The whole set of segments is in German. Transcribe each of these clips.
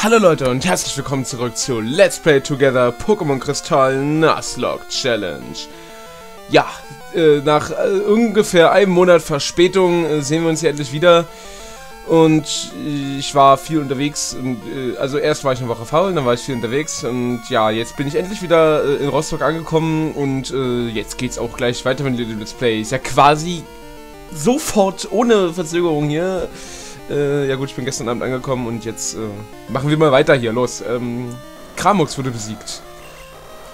Hallo Leute und herzlich willkommen zurück zu Let's Play Together Pokémon Kristall Nuzlocke Challenge. Ja, äh, nach äh, ungefähr einem Monat Verspätung äh, sehen wir uns hier endlich wieder. Und ich war viel unterwegs. Und, äh, also erst war ich eine Woche faul, dann war ich viel unterwegs. Und ja, jetzt bin ich endlich wieder äh, in Rostock angekommen. Und äh, jetzt geht's auch gleich weiter mit dem Let's Play. Ist ja quasi sofort ohne Verzögerung hier. Äh, ja gut, ich bin gestern Abend angekommen und jetzt äh, machen wir mal weiter hier. Los. Ähm, Kramux wurde besiegt.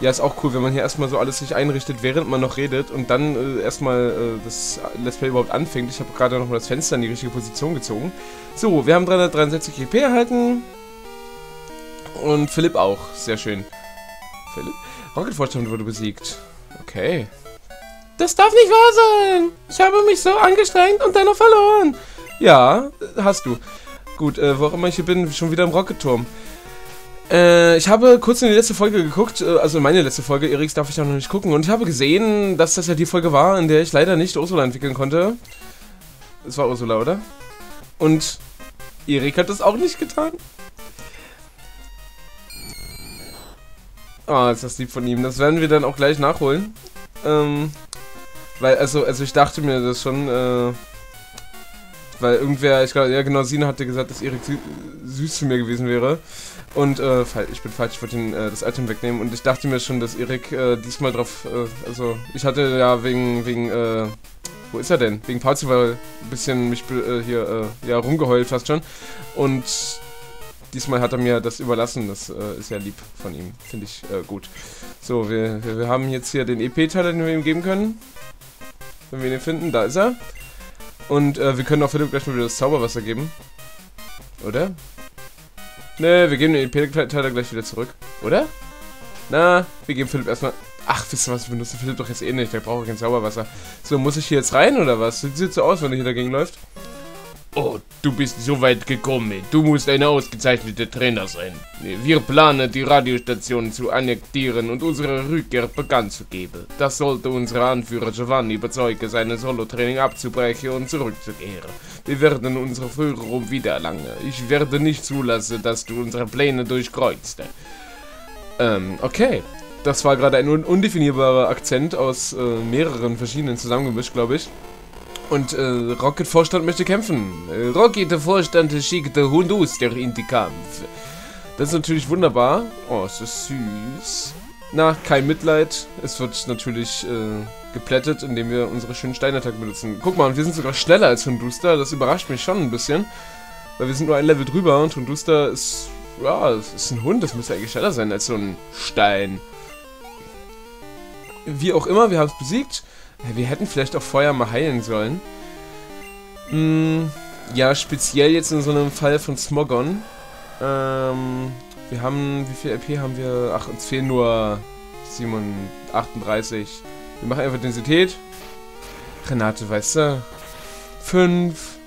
Ja, ist auch cool, wenn man hier erstmal so alles sich einrichtet, während man noch redet und dann äh, erstmal äh, das Let's Play überhaupt anfängt. Ich habe gerade noch mal das Fenster in die richtige Position gezogen. So, wir haben 363 EP erhalten. Und Philipp auch. Sehr schön. Philipp? Rocket Vorstand wurde besiegt. Okay. Das darf nicht wahr sein! Ich habe mich so angestrengt und dennoch verloren! Ja, hast du. Gut, äh, wo auch immer ich hier bin, schon wieder im Rocket-Turm. Äh, ich habe kurz in die letzte Folge geguckt, äh, also meine letzte Folge, Eriks darf ich auch noch nicht gucken, und ich habe gesehen, dass das ja die Folge war, in der ich leider nicht Ursula entwickeln konnte. Es war Ursula, oder? Und Erik hat das auch nicht getan. Ah, oh, ist das lieb von ihm. Das werden wir dann auch gleich nachholen. Ähm, weil, also, also ich dachte mir das schon, äh, weil irgendwer, ich glaube, ja genau, Sina hatte gesagt, dass Erik sü süß zu mir gewesen wäre. Und, äh, ich bin falsch, ich wollte äh, das Item wegnehmen und ich dachte mir schon, dass Erik äh, diesmal drauf, äh, also, ich hatte ja wegen, wegen, äh, wo ist er denn? Wegen Parzival ein bisschen mich äh, hier, ja, rumgeheult fast schon. Und diesmal hat er mir das überlassen, das äh, ist ja lieb von ihm, finde ich äh, gut. So, wir, wir, wir haben jetzt hier den EP-Teil, den wir ihm geben können. Wenn wir ihn finden, da ist er. Und äh, wir können auch Philipp gleich mal wieder das Zauberwasser geben. Oder? Ne, wir geben den EP-Teiler gleich wieder zurück. Oder? Na, wir geben Philipp erstmal... Ach, wisst ihr was, wir benutzen Philipp doch jetzt eh nicht, der braucht kein Zauberwasser. So, muss ich hier jetzt rein, oder was? Sieht so aus, wenn er hier dagegen läuft. Oh, du bist so weit gekommen. Du musst ein ausgezeichneter Trainer sein. Wir planen, die Radiostationen zu annektieren und unsere Rückkehr bekannt zu geben. Das sollte unsere Anführer Giovanni überzeugen, seine Solo-Training abzubrechen und zurückzukehren. Wir werden unsere Führung wiedererlangen. Ich werde nicht zulassen, dass du unsere Pläne durchkreuzt. Ähm, okay. Das war gerade ein un undefinierbarer Akzent aus äh, mehreren verschiedenen zusammengemischt, glaube ich. Und äh, Rocket Vorstand möchte kämpfen. Äh, Rocket Vorstand schickte Hunduster in die Kampf. Das ist natürlich wunderbar. Oh, ist das süß. Na, kein Mitleid. Es wird natürlich äh, geplättet, indem wir unsere schönen Steinattacken benutzen. Guck mal, wir sind sogar schneller als Hunduster. Das überrascht mich schon ein bisschen. Weil wir sind nur ein Level drüber und Hunduster ist... Ja, es ist ein Hund. Das müsste eigentlich schneller sein als so ein Stein. Wie auch immer, wir haben es besiegt. Wir hätten vielleicht auch vorher mal heilen sollen. Hm, ja, speziell jetzt in so einem Fall von Smogon. Ähm, wir haben, wie viel RP haben wir? Ach, uns fehlen nur 37, 38. Wir machen einfach Densität. Renate, weißt du? 5.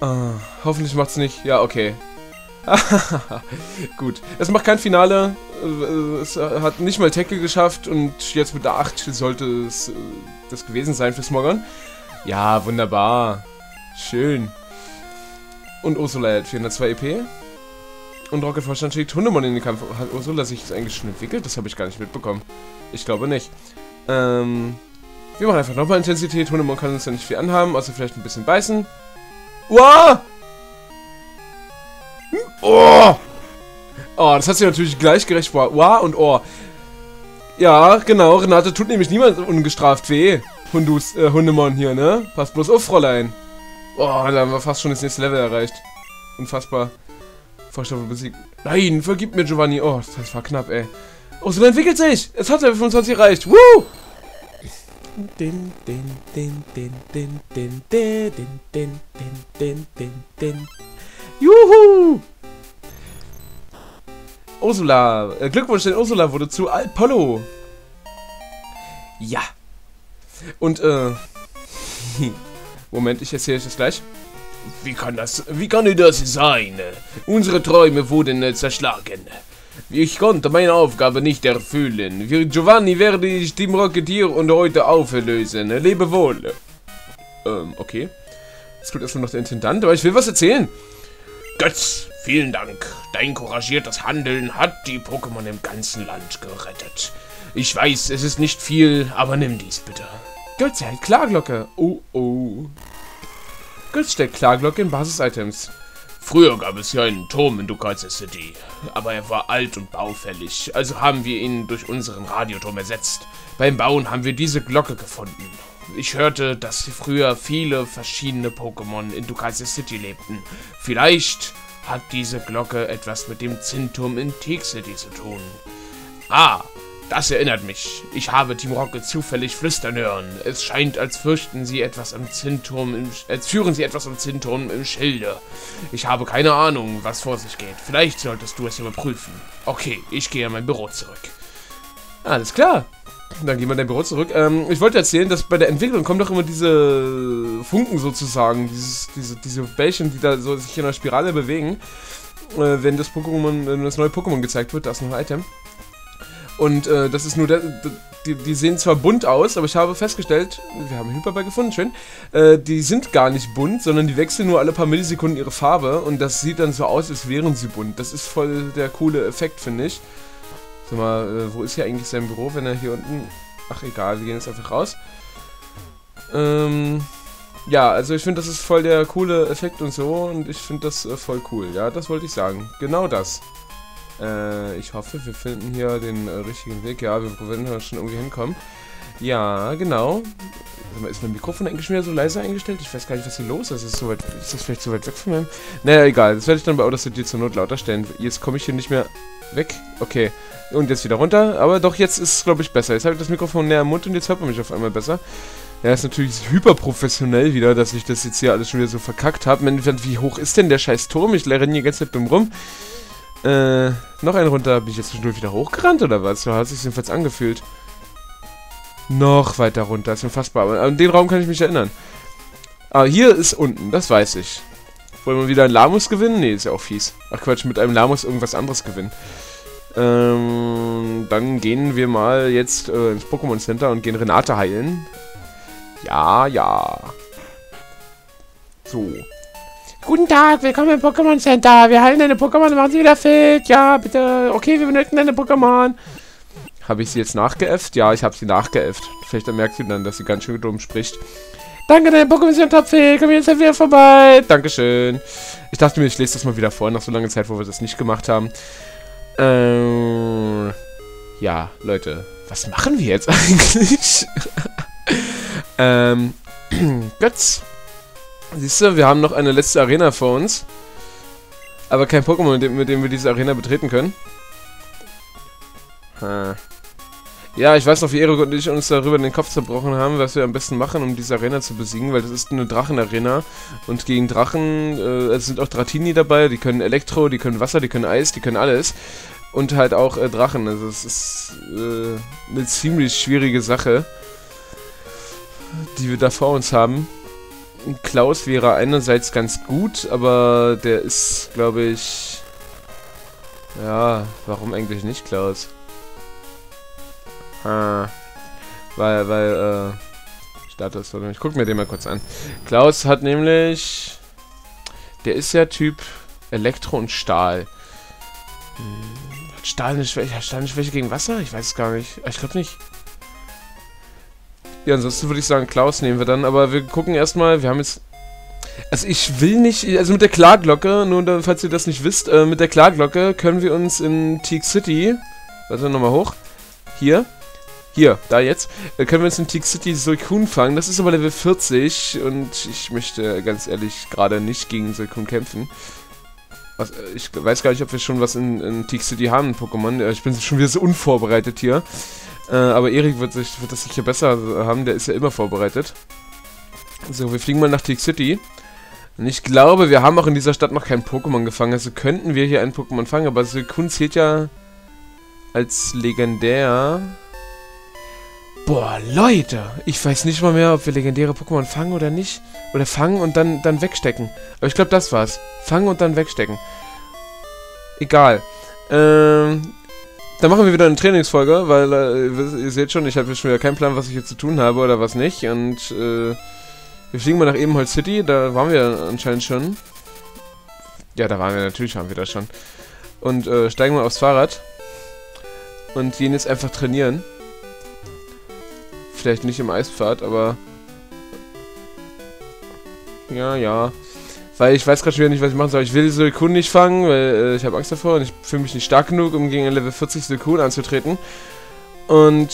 Ah, hoffentlich macht's nicht. Ja, okay. Gut. Es macht kein Finale. Es hat nicht mal Tackle geschafft und jetzt mit der 8 sollte es äh, das gewesen sein für Smogon. Ja, wunderbar. Schön. Und Ursula hat 402 EP. Und Rocket Vorstand schickt Hundemon in den Kampf. Hat Ursula sich das eigentlich schon entwickelt? Das habe ich gar nicht mitbekommen. Ich glaube nicht. Ähm, wir machen einfach nochmal Intensität. Hundemon kann uns ja nicht viel anhaben, außer vielleicht ein bisschen beißen. Uah! Oh! Oh, das hat sich natürlich gleichgerecht vor. Wow und Oh. Ja, genau. Renate tut nämlich niemand ungestraft weh. Hundus, äh, Hundemon hier, ne? Pass bloß auf, Fräulein. Oh, da haben wir fast schon das nächste Level erreicht. Unfassbar. Vorstaffel besiegt. Nein, vergib mir, Giovanni. Oh, das war knapp, ey. Oh, so entwickelt sich. Es hat Level 25 erreicht. Woo! Din, din, din, din, din, din, din, din, din, din, din, din. Juhu! Ursula, äh, Glückwunsch, denn Ursula wurde zu Apollo. Ja. Und, äh, Moment, ich erzähle euch das gleich. Wie kann das, wie kann das sein? Unsere Träume wurden äh, zerschlagen. Ich konnte meine Aufgabe nicht erfüllen. Für Giovanni werde ich Team Rocketeer und heute auflösen. Lebe wohl. Ähm, okay. Jetzt kommt erstmal noch der Intendant, aber ich will was erzählen. Götz, Vielen Dank. Dein couragiertes Handeln hat die Pokémon im ganzen Land gerettet. Ich weiß, es ist nicht viel, aber nimm dies bitte. Götz hält Klarglocke. Oh, oh. Götz steckt Klarglocke in Basis-Items. Früher gab es hier einen Turm in Ducatia City, aber er war alt und baufällig, also haben wir ihn durch unseren Radioturm ersetzt. Beim Bauen haben wir diese Glocke gefunden. Ich hörte, dass früher viele verschiedene Pokémon in Ducatia City lebten. Vielleicht hat diese Glocke etwas mit dem Zinnturm in Teak City zu tun. Ah, das erinnert mich. Ich habe Team Rocket zufällig flüstern hören. Es scheint, als fürchten sie etwas am Zinnturm, im, als führen sie etwas am Zinnturm im Schilde. Ich habe keine Ahnung, was vor sich geht. Vielleicht solltest du es überprüfen. Okay, ich gehe in mein Büro zurück. Alles klar. Dann gehen wir in dein Büro zurück. Ähm, ich wollte erzählen, dass bei der Entwicklung kommen doch immer diese Funken sozusagen, dieses, diese, diese Bällchen, die da so sich in einer Spirale bewegen, äh, wenn das Pokémon, wenn das neue Pokémon gezeigt wird, da ist noch ein Item. Und äh, das ist nur, der, die, die sehen zwar bunt aus, aber ich habe festgestellt, wir haben Hyperball gefunden, schön, äh, die sind gar nicht bunt, sondern die wechseln nur alle paar Millisekunden ihre Farbe und das sieht dann so aus, als wären sie bunt. Das ist voll der coole Effekt, finde ich. Sag mal, äh, wo ist hier eigentlich sein Büro, wenn er hier unten... Ach, egal, wir gehen jetzt einfach raus. Ähm... Ja, also ich finde, das ist voll der coole Effekt und so und ich finde das äh, voll cool. Ja, das wollte ich sagen. Genau das. Äh, ich hoffe, wir finden hier den äh, richtigen Weg. Ja, wir werden schon irgendwie hinkommen. Ja, genau. Ist mein Mikrofon eigentlich schon wieder so leise eingestellt? Ich weiß gar nicht, was hier los ist. Ist, so weit, ist das vielleicht so weit weg von meinem... Naja, egal. Das werde ich dann bei Audacity zur Not lauter stellen. Jetzt komme ich hier nicht mehr weg. Okay. Und jetzt wieder runter. Aber doch, jetzt ist es, glaube ich, besser. Jetzt habe ich das Mikrofon näher am Mund und jetzt hört man mich auf einmal besser. Ja, ist natürlich hyper professionell wieder, dass ich das jetzt hier alles schon wieder so verkackt habe. Wie hoch ist denn der scheiß Turm? Ich renne hier die ganze Zeit rum. Äh, noch einen runter. Bin ich jetzt zwischendurch wieder hochgerannt oder was? So hat sich jedenfalls angefühlt. Noch weiter runter. ist unfassbar. Aber an den Raum kann ich mich erinnern. Ah, hier ist unten. Das weiß ich. Wollen wir wieder einen Lamus gewinnen? Nee, ist ja auch fies. Ach Quatsch, mit einem Lamus irgendwas anderes gewinnen. Ähm, dann gehen wir mal jetzt äh, ins Pokémon Center und gehen Renate heilen. Ja, ja. So. Guten Tag, willkommen im Pokémon Center. Wir heilen deine Pokémon und machen sie wieder fit. Ja, bitte. Okay, wir benötigen deine Pokémon. Habe ich sie jetzt nachgeäfft? Ja, ich habe sie nachgeäfft. Vielleicht merkt sie dann, dass sie ganz schön dumm spricht. Danke, deine Pokémon sind topfähig. Komm jetzt wieder vorbei. Dankeschön. Ich dachte mir, ich lese das mal wieder vor, nach so langer Zeit, wo wir das nicht gemacht haben. Ähm. Ja, Leute. Was machen wir jetzt eigentlich? ähm. Götz. Siehst du, wir haben noch eine letzte Arena vor uns. Aber kein Pokémon, mit dem, mit dem wir diese Arena betreten können. Hm. Ja, ich weiß noch, wie Erik und ich uns darüber den Kopf zerbrochen haben, was wir am besten machen, um diese Arena zu besiegen, weil das ist eine Drachenarena. Und gegen Drachen, äh, es sind auch Dratini dabei, die können Elektro, die können Wasser, die können Eis, die können alles. Und halt auch äh, Drachen, also es ist äh, eine ziemlich schwierige Sache, die wir da vor uns haben. Klaus wäre einerseits ganz gut, aber der ist, glaube ich... Ja, warum eigentlich nicht Klaus? Ah, weil, weil, äh... Status, ich guck mir den mal kurz an. Klaus hat nämlich... Der ist ja Typ Elektro und Stahl. Hm, hat Stahl eine Schwäche, hat Stahl eine Schwäche gegen Wasser? Ich weiß es gar nicht. Ich glaube nicht. Ja, ansonsten würde ich sagen, Klaus nehmen wir dann. Aber wir gucken erstmal, wir haben jetzt... Also ich will nicht, also mit der Klarglocke, nur falls ihr das nicht wisst, äh, mit der Klarglocke können wir uns in Teak City, warte nochmal hoch, hier, hier, da jetzt, äh, können wir uns in Teak City Suicune fangen. Das ist aber Level 40 und ich möchte ganz ehrlich gerade nicht gegen Suicune kämpfen. Was, äh, ich weiß gar nicht, ob wir schon was in, in Teak City haben, Pokémon. Äh, ich bin schon wieder so unvorbereitet hier. Äh, aber Erik wird, wird das sicher besser haben, der ist ja immer vorbereitet. So, wir fliegen mal nach Teak City. Und ich glaube, wir haben auch in dieser Stadt noch kein Pokémon gefangen. Also könnten wir hier ein Pokémon fangen, aber Suicune zählt ja als legendär. Boah, Leute, ich weiß nicht mal mehr, ob wir legendäre Pokémon fangen oder nicht. Oder fangen und dann, dann wegstecken. Aber ich glaube, das war's. Fangen und dann wegstecken. Egal. Ähm, dann machen wir wieder eine Trainingsfolge, weil äh, ihr seht schon, ich habe schon wieder keinen Plan, was ich hier zu tun habe oder was nicht. Und äh, wir fliegen mal nach Ebenholz City, da waren wir anscheinend schon. Ja, da waren wir natürlich, waren wir da schon. Und äh, steigen wir aufs Fahrrad. Und gehen jetzt einfach trainieren. Vielleicht nicht im Eispfad, aber... Ja, ja. Weil ich weiß gerade schon wieder nicht, was ich machen soll. Ich will Suicune nicht fangen, weil äh, ich habe Angst davor und ich fühle mich nicht stark genug, um gegen ein Level 40 Suicune anzutreten. Und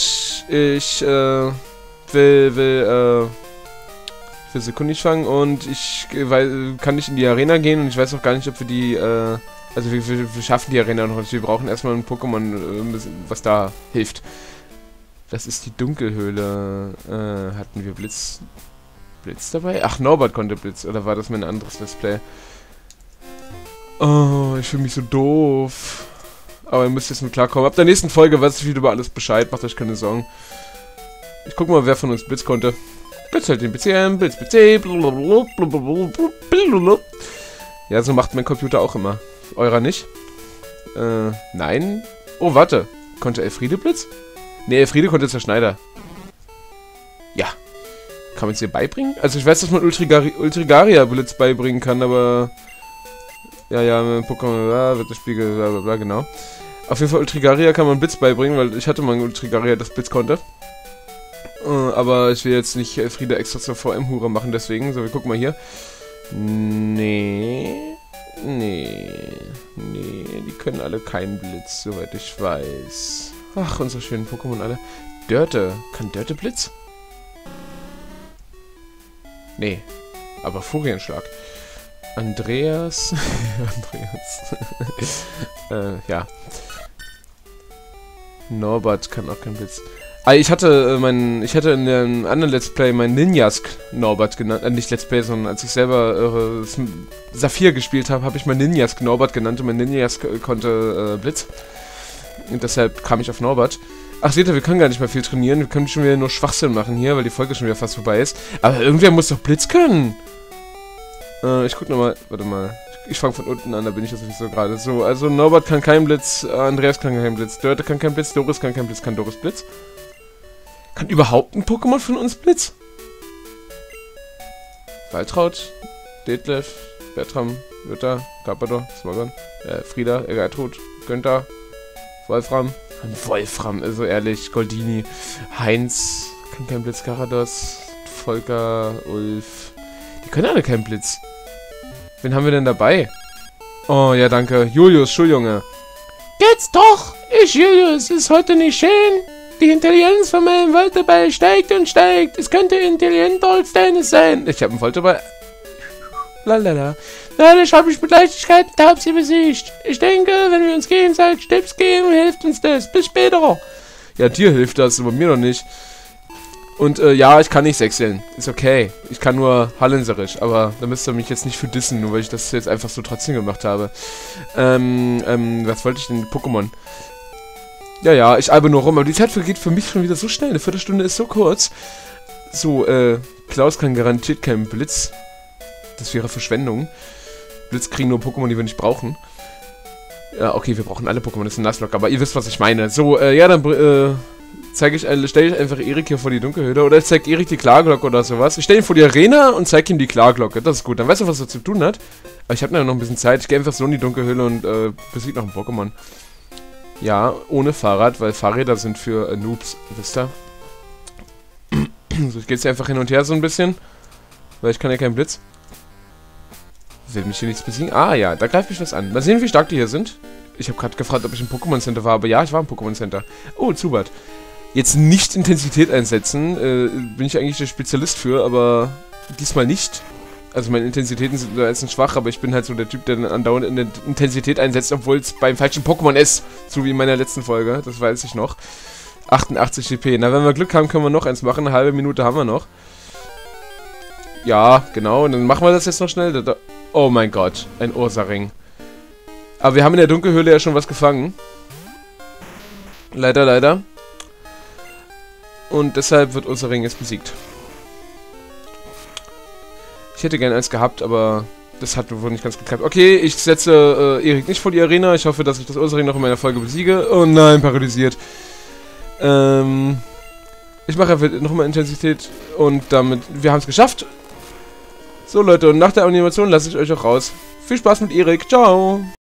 ich äh, will, will, äh, will Suicune nicht fangen und ich weil, kann nicht in die Arena gehen und ich weiß auch gar nicht, ob wir die, äh, also wir, wir, wir schaffen die Arena noch nicht. Wir brauchen erstmal ein Pokémon, äh, was da hilft. Das ist die Dunkelhöhle. Äh, hatten wir Blitz, Blitz dabei? Ach, Norbert konnte Blitz. Oder war das mein anderes Let's Play? Oh, ich fühle mich so doof. Aber ihr müsst jetzt mit klarkommen. Ab der nächsten Folge weiß ich wieder über alles Bescheid. Macht euch keine Sorgen. Ich guck mal, wer von uns Blitz konnte. Blitz halt den BCM, Blitz PC. Ja, so macht mein Computer auch immer. Eurer nicht? Äh, nein. Oh, warte. Konnte Elfriede Blitz? Ne, Elfriede konnte Zerschneider. Ja. Kann man es ihr beibringen? Also ich weiß, dass man Ultrigari Ultrigaria Blitz beibringen kann, aber... Ja, ja, mit Pokémon, ja, wird das Spiegel, bla bla bla, genau. Auf jeden Fall Ultrigaria kann man Blitz beibringen, weil ich hatte mal ein Ultrigaria, das Blitz konnte. Äh, aber ich will jetzt nicht Elfriede extra zur VM-Hure machen, deswegen. So, wir gucken mal hier. Nee. Nee. Nee, die können alle keinen Blitz, soweit ich weiß. Ach, unsere schönen Pokémon alle. Dörte. Kann Dörte Blitz? Nee. Aber Furienschlag. Andreas. Andreas. äh, ja. Norbert kann auch kein Blitz. Ah, ich hatte äh, mein, ich hatte in dem anderen Let's Play mein Ninjask Norbert genannt, äh, nicht Let's Play, sondern als ich selber äh, Saphir gespielt habe, habe ich mein Ninjask Norbert genannt und mein Ninjask äh, konnte äh, Blitz. Und deshalb kam ich auf Norbert. Ach, seht ihr, wir können gar nicht mehr viel trainieren. Wir können schon wieder nur Schwachsinn machen hier, weil die Folge schon wieder fast vorbei ist. Aber irgendwer muss doch Blitz können. Äh, ich guck nochmal. Warte mal. Ich, ich fange von unten an, da bin ich jetzt nicht so gerade. So, also Norbert kann keinen Blitz, Andreas kann keinen Blitz, Dörte kann keinen Blitz, Doris kann keinen Blitz, kann Doris Blitz? Kann überhaupt ein Pokémon von uns Blitz? Waltraud, Detlef, Bertram, Jutta, Carpador, Smogon, äh, Frieda, Gertrud, Günther, Wolfram. Wolfram, also ehrlich, Goldini, Heinz, kann kein Blitz, Karados, Volker, Ulf. Die können alle keinen Blitz. Wen haben wir denn dabei? Oh, ja, danke. Julius, Schuljunge. Jetzt doch! Ich, Julius, ist heute nicht schön? Die Intelligenz von meinem Volteball steigt und steigt. Es könnte intelligenter als deines sein. Ich habe einen Volteball. Lalala. Dadurch habe ich mit Leichtigkeit Taubsi besiegt. Ich denke, wenn wir uns gegenseitig Tipps geben, hilft uns das. Bis später. Ja, dir hilft das, aber mir noch nicht. Und äh, ja, ich kann nicht sechseln. Ist okay. Ich kann nur Hallenserisch, aber da müsst ihr mich jetzt nicht für dissen, nur weil ich das jetzt einfach so trotzdem gemacht habe. Ähm, ähm, was wollte ich denn? Pokémon. Ja, ja, ich albe nur rum, aber die Zeit vergeht für mich schon wieder so schnell. Eine Viertelstunde ist so kurz. So, äh, Klaus kann garantiert keinen Blitz. Das wäre Verschwendung. Blitz kriegen nur Pokémon, die wir nicht brauchen. Ja, okay, wir brauchen alle Pokémon, das ist ein Nuzlocke, aber ihr wisst, was ich meine. So, äh, ja, dann, äh, zeige ich, äh, stelle ich einfach Erik hier vor die Dunkelhöhle oder ich zeige Erik die Klarglocke oder sowas. Ich stelle ihn vor die Arena und zeige ihm die Klarglocke. Das ist gut. Dann weißt du, was er zu tun hat. Aber ich habe noch ein bisschen Zeit. Ich gehe einfach so in die Dunkelhöhle und äh, besiege noch ein Pokémon. Ja, ohne Fahrrad, weil Fahrräder sind für äh, Noobs, wisst ihr? so, ich gehe jetzt einfach hin und her so ein bisschen. Weil ich kann ja keinen Blitz. Will mich hier nichts besiegen? Ah ja, da greift mich was an. Mal sehen, wie stark die hier sind. Ich habe gerade gefragt, ob ich im Pokémon Center war, aber ja, ich war im Pokémon Center. Oh, Zubat. Jetzt nicht Intensität einsetzen, äh, bin ich eigentlich der Spezialist für, aber diesmal nicht. Also meine Intensitäten sind meistens schwach, aber ich bin halt so der Typ, der dann andauernd in der Intensität einsetzt, obwohl es beim falschen Pokémon ist. So wie in meiner letzten Folge, das weiß ich noch. 88 DP. Na, wenn wir Glück haben, können wir noch eins machen. Eine halbe Minute haben wir noch. Ja, genau. Und dann machen wir das jetzt noch schnell. Oh mein Gott, ein Ursaring. Aber wir haben in der Dunkelhöhle ja schon was gefangen. Leider, leider. Und deshalb wird Ursaring jetzt besiegt. Ich hätte gerne eins gehabt, aber das hat wohl nicht ganz geklappt. Okay, ich setze äh, Erik nicht vor die Arena. Ich hoffe, dass ich das Ursaring noch in meiner Folge besiege. Oh nein, paralysiert. Ähm, ich mache einfach nochmal Intensität und damit, wir haben es geschafft. So Leute, und nach der Animation lasse ich euch auch raus. Viel Spaß mit Erik. Ciao.